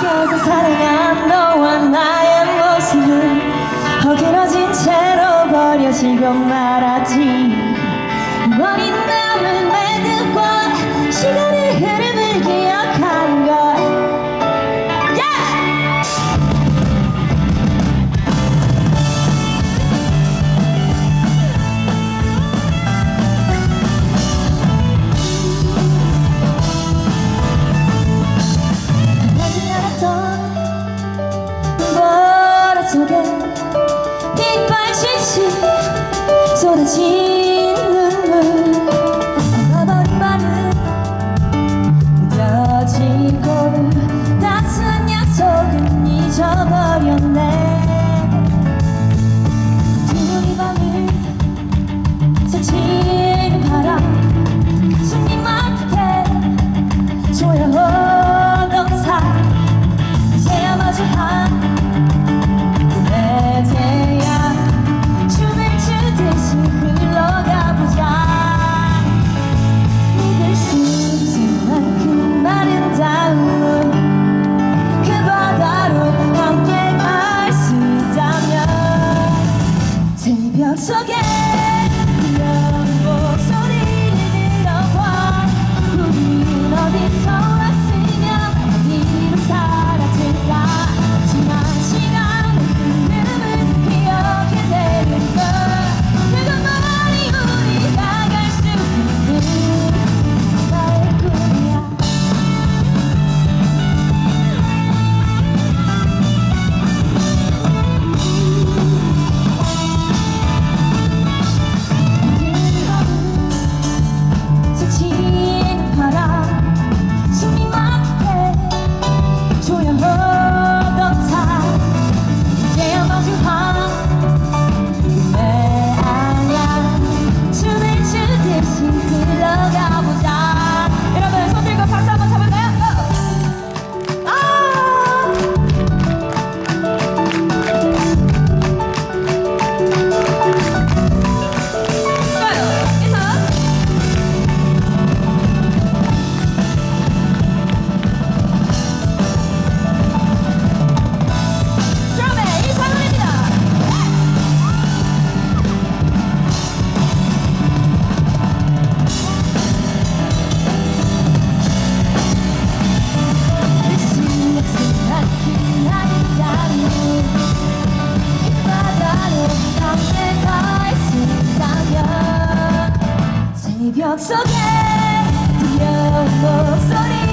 계속 사랑한 너와 나의 모습은 허기어진 채로 버려지고 말았지. 머리 남은 내 듯과 시간을 기억 속에 들려온 목소리.